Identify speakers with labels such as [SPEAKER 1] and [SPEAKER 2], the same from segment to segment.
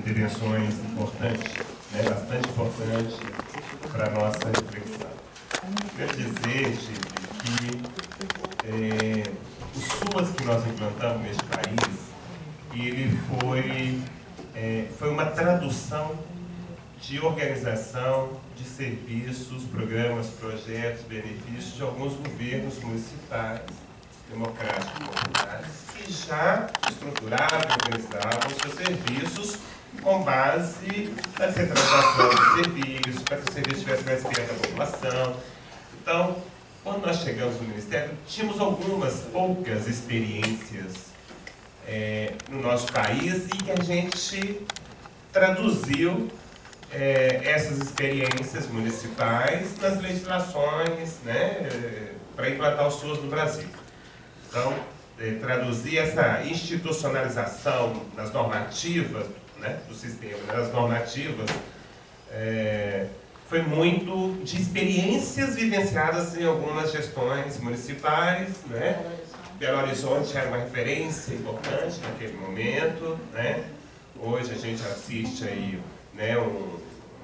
[SPEAKER 1] intervenções importantes, né, bastante importantes para a nossa reflexão. Quero dizer, Chico, que é, o SUAS que nós implantamos neste país, ele foi, é, foi uma tradução de organização de serviços, programas, projetos, benefícios de alguns governos municipais, democráticos populares, que já estruturavam e organizavam seus serviços com base na descentralização dos serviços, para que os serviços estivessem mais perto da população. Então, quando nós chegamos no Ministério, tínhamos algumas poucas experiências é, no nosso país e que a gente traduziu é, essas experiências municipais nas legislações né, para implantar o SUS no Brasil. Então, é, traduzir essa institucionalização das normativas né, do sistema, né, das normativas, é, foi muito de experiências vivenciadas em algumas gestões municipais. Né? Belo Horizonte era uma referência importante naquele momento. Né? Hoje a gente assiste aí né, um,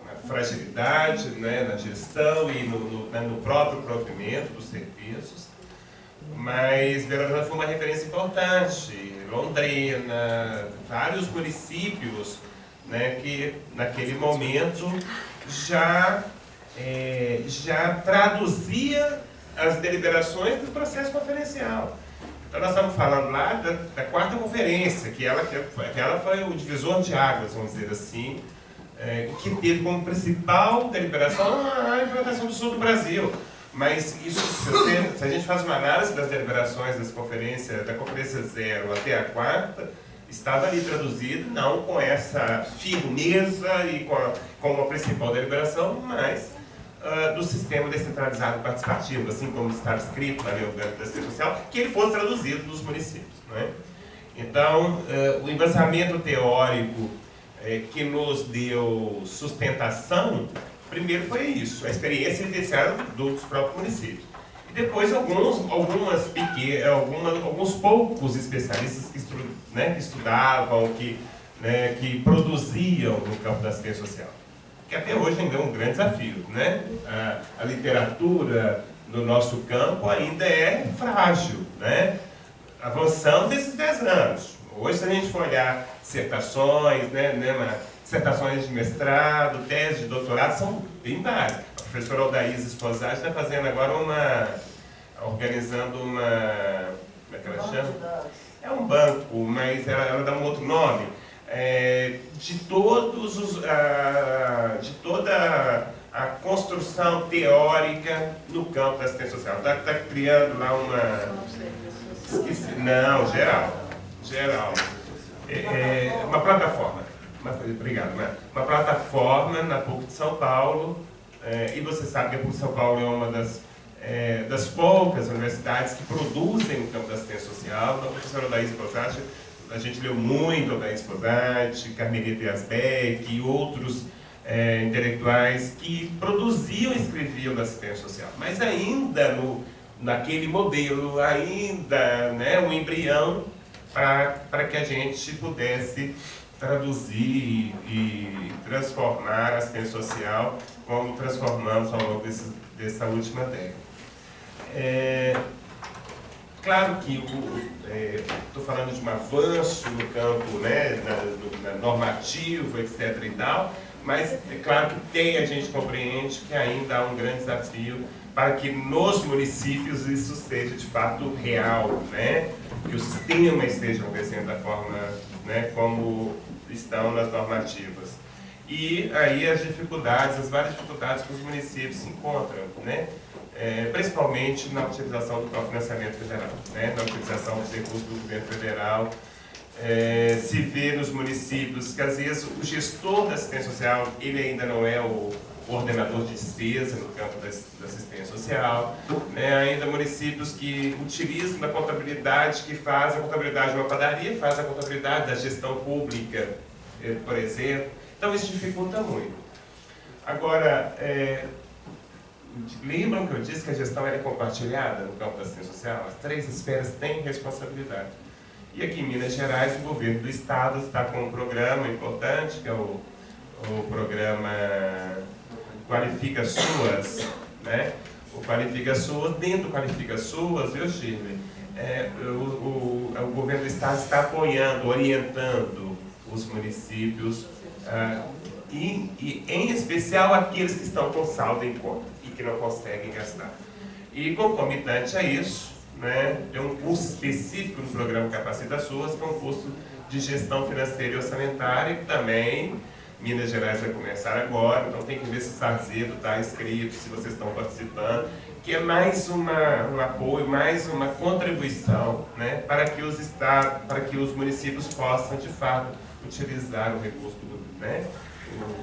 [SPEAKER 1] uma fragilidade né, na gestão e no, no, né, no, próprio provimento dos serviços. Mas Belo Horizonte foi uma referência importante. Londrina, vários municípios né, que naquele momento já, é, já traduzia as deliberações do processo conferencial. Então nós estamos falando lá da, da quarta conferência, que ela, que ela foi o divisor de águas, vamos dizer assim, é, que teve como principal deliberação a implantação do sul do Brasil. Mas isso, se, você, se, a gente faz uma análise das deliberações das conferências, da conferência zero até a quarta, estava ali traduzido, não com essa firmeza e com a, com a principal deliberação, mas uh, do sistema descentralizado participativo, assim como está escrito na lei orgânica da social, que ele fosse traduzido nos municípios. Não é? Então, uh, o embasamento teórico é, que nos deu sustentação, primeiro foi isso, a experiência vivenciada dos próprios municípios. E depois alguns, algumas pequenas, algumas, alguns poucos especialistas que, né, que estudavam, que, né, que produziam no campo da assistência social. Que até hoje ainda é um grande desafio. Né? A, a literatura no nosso campo ainda é frágil. Né? Avançamos esses 10 anos Hoje, se a gente for olhar dissertações, né, né, dissertações de mestrado, tese de doutorado, são bem básicas. A professora Aldaís Esposati está fazendo agora uma. organizando uma. como é que ela chama? É um banco, mas ela, ela dá um outro nome. É, de todos os. A, de toda a construção teórica no campo da assistência social. Está tá criando lá uma. Esqueci, não, geral geral. É, é uma plataforma, uma, obrigado, uma, uma plataforma na PUC de São Paulo, é, e você sabe que a PUC de São Paulo é uma das, é, das poucas universidades que produzem no campo da assistência social. Então, a professora Daís Posati, a gente leu muito a Daís Posati, Carmelita Yasbeck e outros é, intelectuais que produziam e escreviam da assistência social. Mas ainda no, naquele modelo, ainda né, um embrião para que a gente pudesse traduzir e transformar a assistência social como transformamos ao longo desse, dessa última década. É, claro que estou é, falando de um avanço no campo né, na, na normativo, etc. e tal, mas é claro que tem, a gente compreende que ainda há um grande desafio para que nos municípios isso seja de fato real, né? que o sistema esteja acontecendo da forma né, como estão nas normativas. E aí as dificuldades, as várias dificuldades que os municípios se encontram, né? É, principalmente na utilização do financiamento federal, né? na utilização dos recursos do governo federal. É, se vê nos municípios que às vezes o gestor da assistência social ele ainda não é o coordenador de despesa no campo da, assistência social, né? ainda municípios que utilizam a contabilidade, que faz a contabilidade de uma padaria, faz a contabilidade da gestão pública, eh, por exemplo. Então isso dificulta muito. Agora, é, lembram que eu disse que a gestão é compartilhada no campo da assistência social? As três esferas têm responsabilidade. E aqui em Minas Gerais, o governo do estado está com um programa importante, que é o, o programa Qualifica Suas, né? O Qualifica Suas, dentro do Qualifica Suas, viu, Shirley? É, o, o, o, governo do estado está apoiando, orientando os municípios, ah, e, e em especial aqueles que estão com saldo em conta e que não conseguem gastar. E concomitante a isso, né, tem um curso específico no programa Capacita Suas, que é um curso de gestão financeira e orçamentária, que também Minas Gerais vai começar agora, então tem que ver se o Sarzedo está inscrito, se vocês estão participando, que é mais uma, um apoio, mais uma contribuição né, para, que os estados, para que os municípios possam, de fato, utilizar o recurso do, né,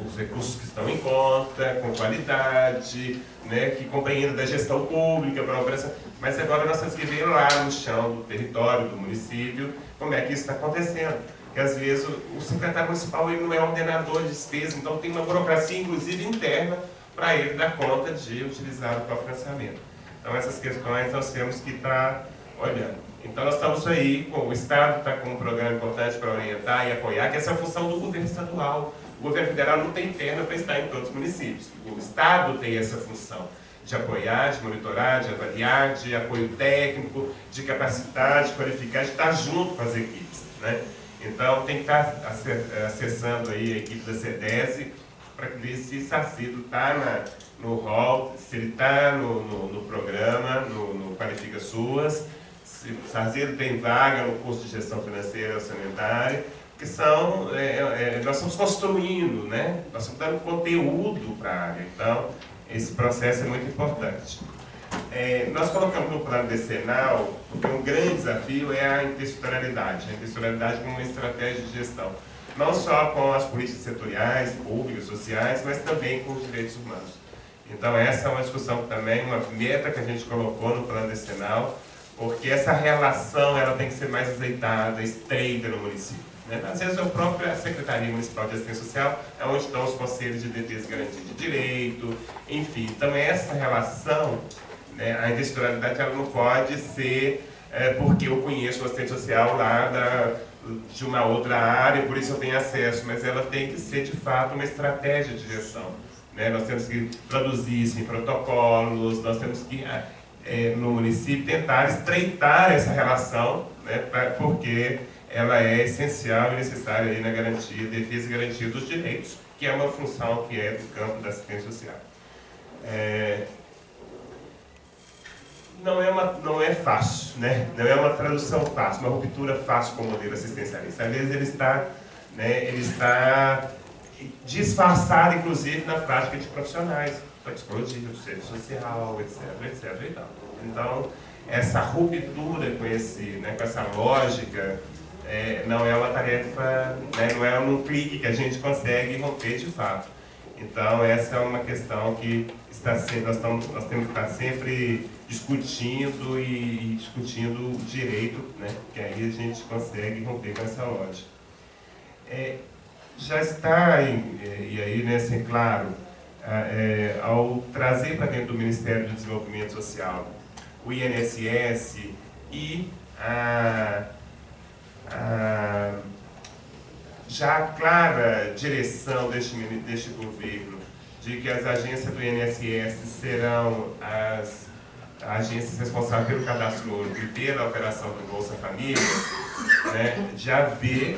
[SPEAKER 1] os recursos que estão em conta, com qualidade, né, que compreendam da gestão pública para a operação. Mas agora nós temos que ver lá no chão do território, do município, como é que isso está acontecendo. Porque às vezes o, secretário municipal ele não é ordenador de despesa, então tem uma burocracia, inclusive interna, para ele dar conta de utilizar o cofinanciamento. Então essas questões nós temos que estar olhando. Então nós estamos aí, o Estado está com um programa importante para orientar e apoiar, que essa é a função do governo estadual o governo federal não tem perna para estar em todos os municípios. O Estado tem essa função de apoiar, de monitorar, de avaliar, de apoio técnico, de capacitar, de qualificar, de estar junto com as equipes. Né? Então tem que estar acessando aí a equipe da CEDES para ver se Sacido está no rol, se ele está no, no, no, programa, no, no Qualifica Suas, se Sacido tem vaga no curso de gestão financeira e orçamentária, que são, é, é, nós estamos construindo, né? nós estamos dando conteúdo para a área, então esse processo é muito importante. É, nós colocamos no plano decenal, porque um grande desafio é a interinstitucionalidade, a interinstitucionalidade como uma estratégia de gestão, não só com as políticas setoriais, públicas, sociais, mas também com os direitos humanos. Então essa é uma discussão também, uma meta que a gente colocou no plano decenal, porque essa relação ela tem que ser mais azeitada, estreita no município. Né? Às vezes, a própria Secretaria Municipal de Assistência Social é onde estão os conselhos de defesa garantia de direito, enfim. Então, essa relação, né, a investiduralidade, ela não pode ser é, porque eu conheço o assistente social lá da, de uma outra área, por isso eu tenho acesso, mas ela tem que ser, de fato, uma estratégia de gestão. Né? Nós temos que traduzir isso em protocolos, nós temos que, é, no município, tentar estreitar essa relação, né, pra, porque ela é essencial e necessária aí na garantia, defesa e garantia dos direitos, que é uma função que é do campo da assistência social. É, não é, uma, não é fácil, né? não é uma tradução fácil, uma ruptura fácil com o modelo assistencialista. Às vezes ele está, né, ele está disfarçado, inclusive, na prática de profissionais, da psicologia, do serviço social, etc, etc. E tal. Então, essa ruptura com, esse, né, com essa lógica é, não é uma tarefa, né, não é um clique que a gente consegue romper de fato. Então, essa é uma questão que está sendo, nós, nós temos que estar sempre discutindo e, e discutindo o direito, né, que aí a gente consegue romper com essa lógica. É, já está, em, é, e aí, né, assim, claro, é, ao trazer para dentro do Ministério do Desenvolvimento Social o INSS e a ah, já a clara direção deste, deste governo de que as agências do INSS serão as agências responsáveis pelo cadastro único e pela operação do Bolsa Família, né, já vê,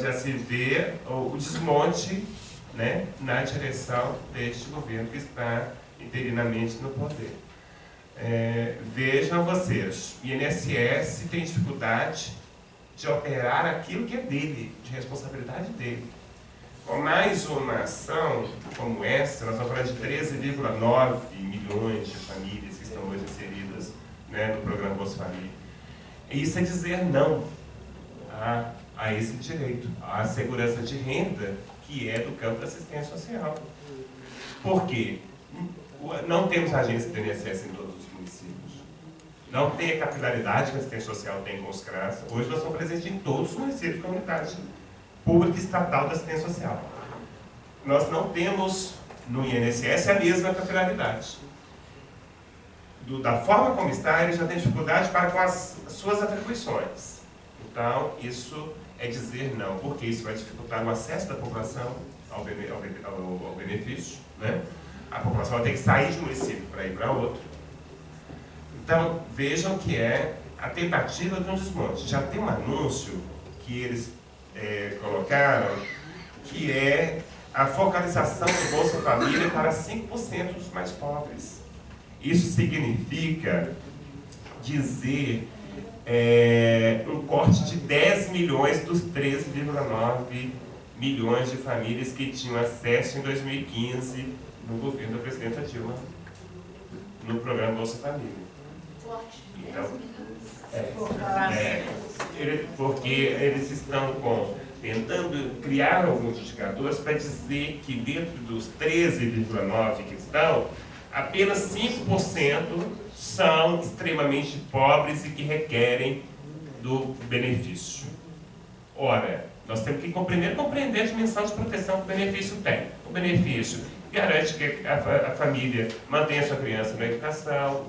[SPEAKER 1] já se vê o, desmonte né, na direção deste governo que está interinamente no poder. É, vejam vocês, o INSS tem dificuldade de operar aquilo que é dele, de responsabilidade dele. Mais uma ação como essa, nós vamos falar de 13,9 milhões de famílias que estão hoje inseridas né, no programa Bolsa Família. E isso é dizer não a, a esse direito, à segurança de renda que é do campo da assistência social. Por quê? Não temos agência de INSS em todos os municípios não tem a capilaridade que a assistência social tem com os CRAS. Hoje nós estamos presentes em todos os municípios com a unidade pública estatal da assistência social. Nós não temos no INSS a mesma capilaridade. Do, da forma como está, ele já tem dificuldade para com as, as suas atribuições. Então, isso é dizer não, porque isso vai dificultar o acesso da população ao, ao, ao benefício. Né? A população vai ter que sair de um município para ir para outro. Então, vejam que é a tentativa de um desmonte. Já tem um anúncio que eles é, colocaram, que é a focalização do Bolsa Família para 5% dos mais pobres. Isso significa dizer é, um corte de 10 milhões dos 13,9 milhões de famílias que tinham acesso em 2015 no governo da presidenta Dilma, no programa Bolsa Família. Então, é, é, porque eles estão com, tentando criar alguns indicadores para dizer que dentro dos 13,9 que estão, apenas 5% são extremamente pobres e que requerem do benefício. Ora, nós temos que compreender, compreender a dimensão de proteção que o benefício tem. O benefício garante que a, a família mantenha sua criança na educação,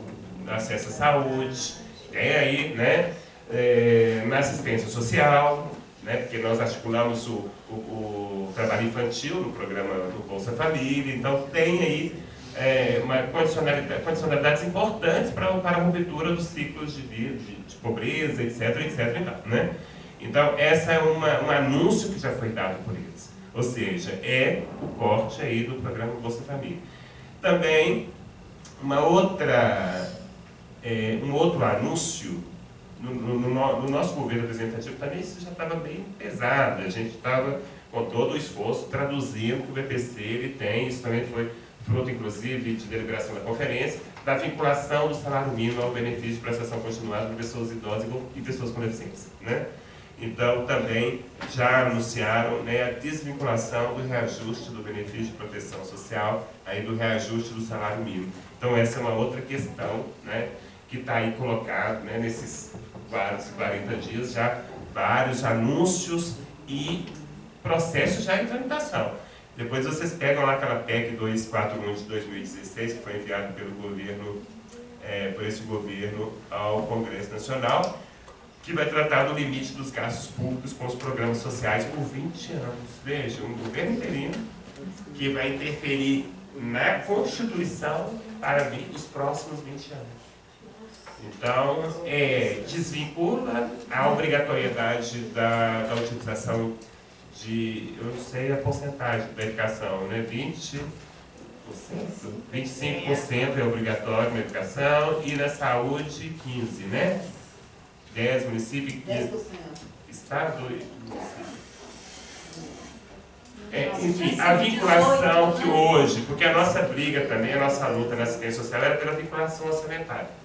[SPEAKER 1] acesso à saúde, tem aí, né, é, na assistência social, né, porque nós articulamos o, o, o, trabalho infantil no programa do Bolsa Família, então tem aí é, uma condicionalidade, condicionalidades importantes para, para a ruptura dos ciclos de vida, de, de pobreza, etc, etc. Então, né? então essa é uma, um anúncio que já foi dado por eles. Ou seja, é o corte aí do programa Bolsa Família. Também, uma outra é, um outro anúncio, no, no, no, nosso governo representativo também isso já estava bem pesado, a gente estava com todo o esforço traduzindo que o BPC ele tem, isso também foi fruto inclusive de deliberação da conferência, da vinculação do salário mínimo ao benefício de prestação continuada para pessoas idosas e pessoas com deficiência. Né? Então, também já anunciaram né, a desvinculação do reajuste do benefício de proteção social, aí do reajuste do salário mínimo. Então, essa é uma outra questão né, que está aí colocado né, nesses vários 40 dias, já vários anúncios e processos já em tramitação. Depois vocês pegam lá aquela PEC 241 de 2016, que foi enviada pelo governo, é, por esse governo ao Congresso Nacional, que vai tratar do limite dos gastos públicos com os programas sociais por 20 anos. Veja, um governo interino que vai interferir na Constituição para os próximos 20 anos. Então, é, desvincula a obrigatoriedade da, da utilização de, eu não sei a porcentagem da educação, né? 20%, 25% é obrigatório na educação e na saúde 15%, né? 10 municípios, 15%. Estado e município. É, enfim, a vinculação que hoje, porque a nossa briga também, a nossa luta na assistência social era pela vinculação orçamentária.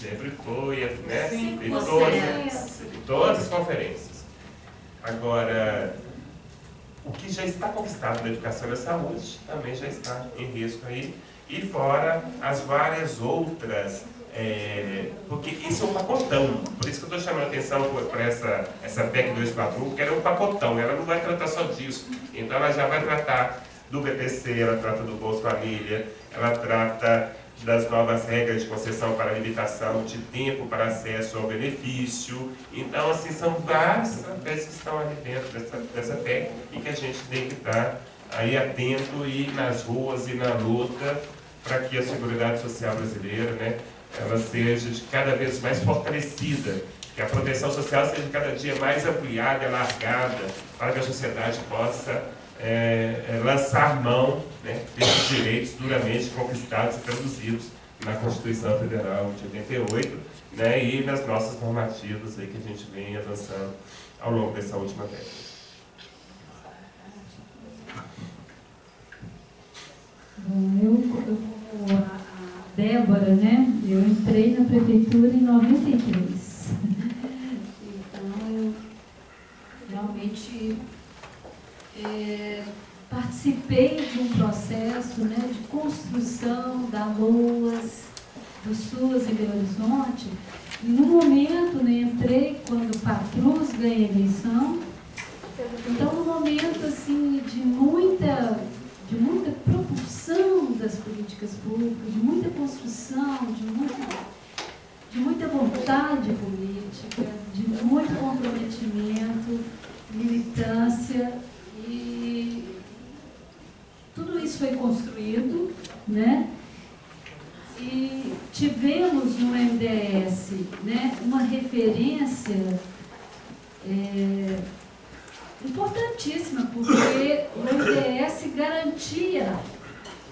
[SPEAKER 1] Sempre foi, né? Em todas, em todas as conferências. Agora, o que já está conquistado na educação e na saúde também já está em risco aí. E fora as várias outras é, porque isso é um pacotão. Por isso que eu estou chamando a atenção para essa, essa PEC 241, porque ela é um pacotão, ela não vai tratar só disso. Então ela já vai tratar do BPC, ela trata do Bolsa Família, ela trata das novas regras de concessão para limitação de tempo para acesso ao benefício. Então, assim, são várias estratégias que estão ali dentro dessa, dessa e que a gente tem que estar aí atento e nas ruas e na luta para que a Seguridade Social brasileira, né, ela seja cada vez mais fortalecida, que a proteção social seja cada dia mais ampliada alargada, para que a sociedade possa é, é, lançar mão né, desses direitos duramente conquistados e traduzidos na Constituição Federal de 88 né, e nas nossas normativas aí que a gente vem avançando ao longo dessa última década.
[SPEAKER 2] Bom, eu, eu, a Débora, né? Eu entrei na prefeitura em 93. Então, eu realmente é, participei de um processo né, de construção da LOAS, do SUAS em Belo Horizonte. E no momento, né, entrei quando o Patrus ganha a eleição. Então, no momento assim, de muita de muita propulsão das políticas públicas, de muita construção, de muita. de muita vontade política, de muito comprometimento, militância e tudo isso foi construído, né? E tivemos no MDS né, uma referência é, importantíssima, porque o MDS garantia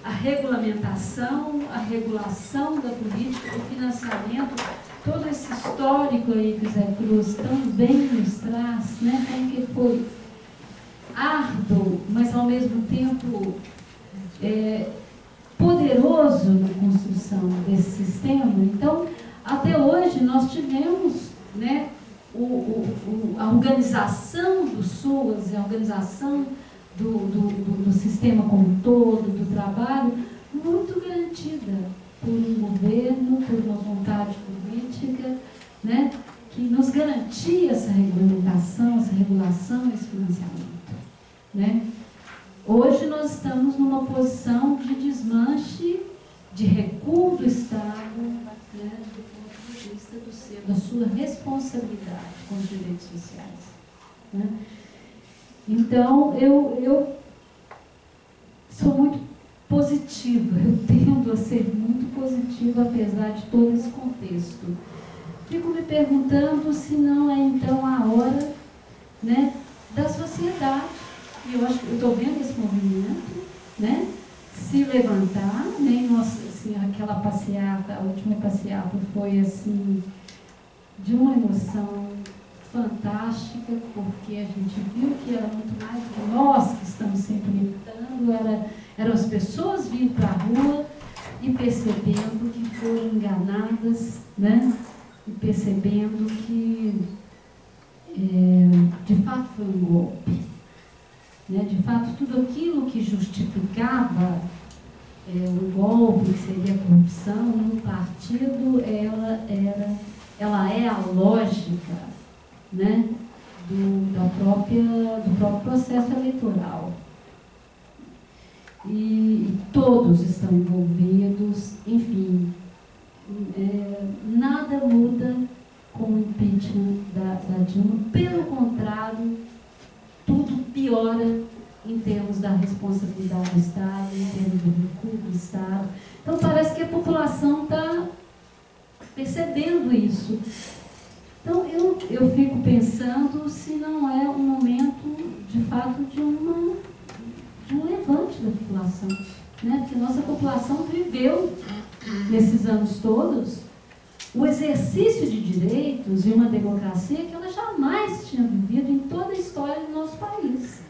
[SPEAKER 2] a regulamentação, a regulação da política, o financiamento, todo esse histórico aí que o Zé Cruz tão bem nos traz, né, como que foi árduo, mas ao mesmo tempo é, poderoso na construção desse sistema. Então, até hoje nós tivemos né, o, o, a organização do SUAS, a organização do, do, do, do sistema como um todo, do trabalho, muito garantida por um governo, por uma vontade política, né, que nos garantia essa regulamentação, essa regulação, esse financiamento. Né? Hoje nós estamos numa posição de desmanche, de recuo do Estado, né, do ponto de vista do seu, da sua responsabilidade com os direitos sociais. Né? Então, eu, eu sou muito positiva, eu tendo a ser muito positiva, apesar de todo esse contexto. Fico me perguntando se não é então a hora né, da sociedade, e eu acho que eu estou vendo esse movimento, né, se levantar, né, nossa, assim, aquela passeata, a última passeata foi assim, de uma emoção fantástica, porque a gente viu que era muito mais do que nós que estamos sempre militando, era, eram as pessoas vindo para a rua e percebendo que foram enganadas, né? e percebendo que é, de fato foi um golpe. Né? De fato, tudo aquilo que justificava é, o golpe, que seria a corrupção, no partido, ela, era, ela é a lógica né, do, da própria, do próprio processo eleitoral. E, e todos estão envolvidos, enfim, é, nada muda com o impeachment da, da Dilma, pelo contrário, da responsabilidade do Estado, em termos do recuo do Estado. Então parece que a população está percebendo isso. Então, eu, eu fico pensando se não é um momento, de fato, de, uma, de um levante da população. Né? Porque nossa população viveu, nesses anos todos, o exercício de direitos e uma democracia que ela jamais tinha vivido em toda a história do nosso país.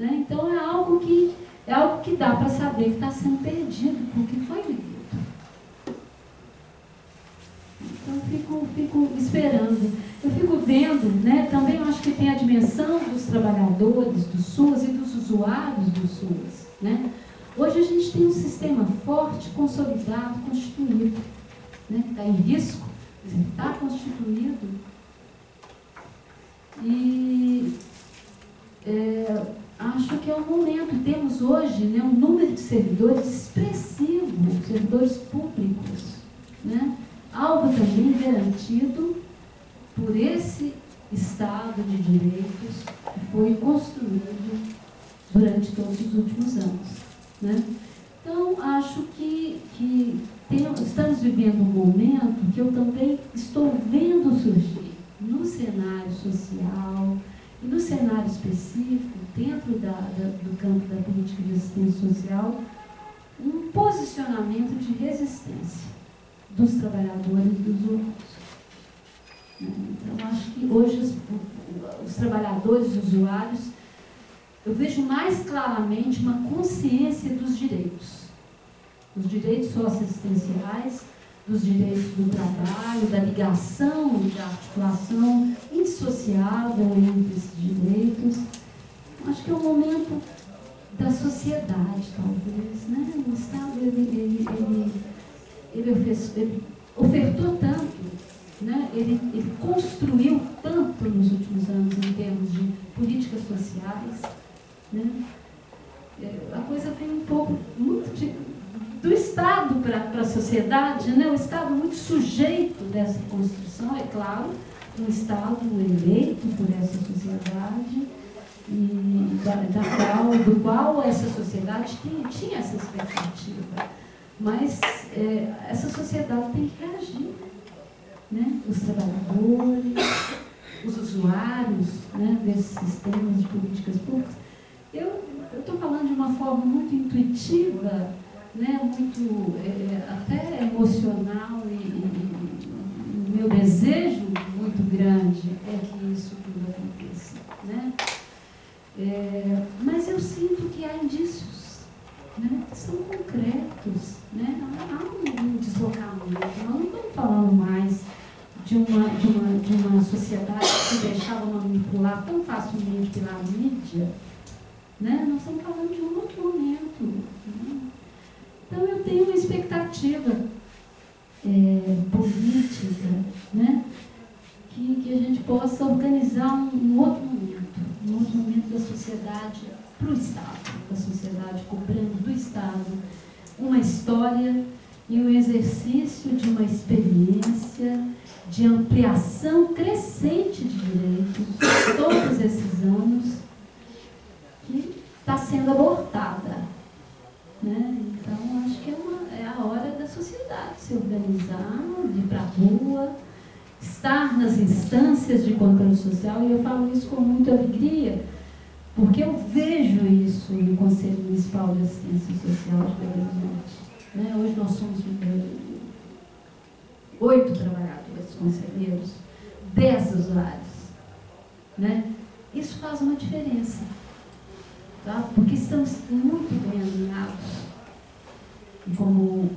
[SPEAKER 2] Né? Então, é algo que, é algo que dá para saber que está sendo perdido, porque foi vivido. Então, fico, fico esperando. Eu fico vendo, né, também acho que tem a dimensão dos trabalhadores do SUS e dos usuários do SUS. Né? Hoje a gente tem um sistema forte, consolidado, constituído, né, que está em risco, está constituído. E é, acho que é o momento. Temos hoje né, um número de servidores expressivo, servidores públicos. Né? algo também garantido por esse Estado de direitos que foi construído durante todos os últimos anos. Né? Então, acho que, que tem, estamos vivendo um momento que eu também estou vendo surgir no cenário social e no cenário específico, dentro da, da, do campo da política de assistência social, um posicionamento de resistência dos trabalhadores e dos usuários. Então, acho que hoje os, os trabalhadores e os usuários, eu vejo mais claramente uma consciência dos direitos. Os direitos socioassistenciais, dos direitos do trabalho, da ligação da articulação indissociável entre esses direitos. Acho que é o momento da sociedade, talvez. Né? O Estado, ele, ele, ele ele, fez, ele ofertou tanto, né? ele, ele construiu tanto nos últimos anos em termos de políticas sociais. Né? É, a coisa vem um pouco muito de, do Estado para a sociedade, né? o Estado muito sujeito dessa construção, é claro, um Estado eleito por essa sociedade e da, da qual, do qual essa sociedade tinha, tinha essa expectativa. Mas é, essa sociedade tem que reagir. Né? Os trabalhadores, os usuários né, desses sistemas de políticas públicas. Eu estou falando de uma forma muito intuitiva, né, muito é, até emocional e, e meu desejo muito grande é que isso tudo aconteça. Né? É, mas eu sinto que há indícios né, são concretos. Né? Há um deslocamento. Nós não estamos falando mais de uma, de uma, de uma sociedade que se deixava manipular tão facilmente pela mídia. Né? Nós estamos falando de um outro momento. Né? Então eu tenho uma expectativa é, política, né? que, que a gente possa organizar um, um outro momento, um outro momento da sociedade para o Estado, da sociedade cobrando do Estado uma história e um exercício de uma experiência de ampliação crescente de direitos todos esses anos que está sendo abortada. Né? Então, acho que é, uma, é a hora sociedade se organizar, ir para a rua, estar nas instâncias de controle social, e eu falo isso com muita alegria, porque eu vejo isso no Conselho Municipal de Assistência Social de Belo Horizonte. Né? Hoje nós somos oito trabalhadores conselheiros, dez usuários. Né? Isso faz uma diferença, tá? porque estamos muito bem alinhados. Como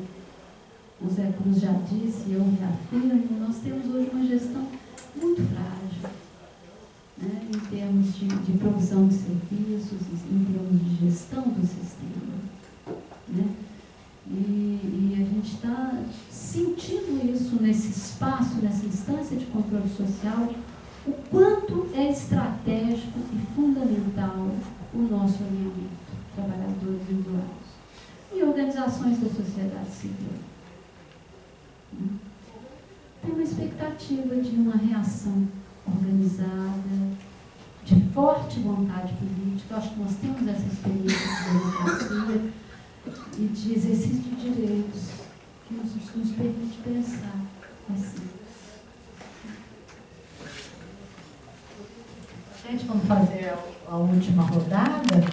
[SPEAKER 2] o Zé Cruz já disse, eu reafirmo, nós temos hoje uma gestão muito frágil, né, em termos de, de provisão de serviços, em termos de gestão do sistema. Né? E, e a gente está sentindo isso nesse espaço, nessa instância de controle social, o quanto é estratégico e fundamental o nosso alinhamento, trabalhadores usuários, e organizações da sociedade civil uma expectativa de uma reação organizada, de forte vontade política. Eu acho que nós temos essa experiência de democracia e de exercício de direitos que nos, nos permite pensar assim. Gente, vamos fazer a última rodada.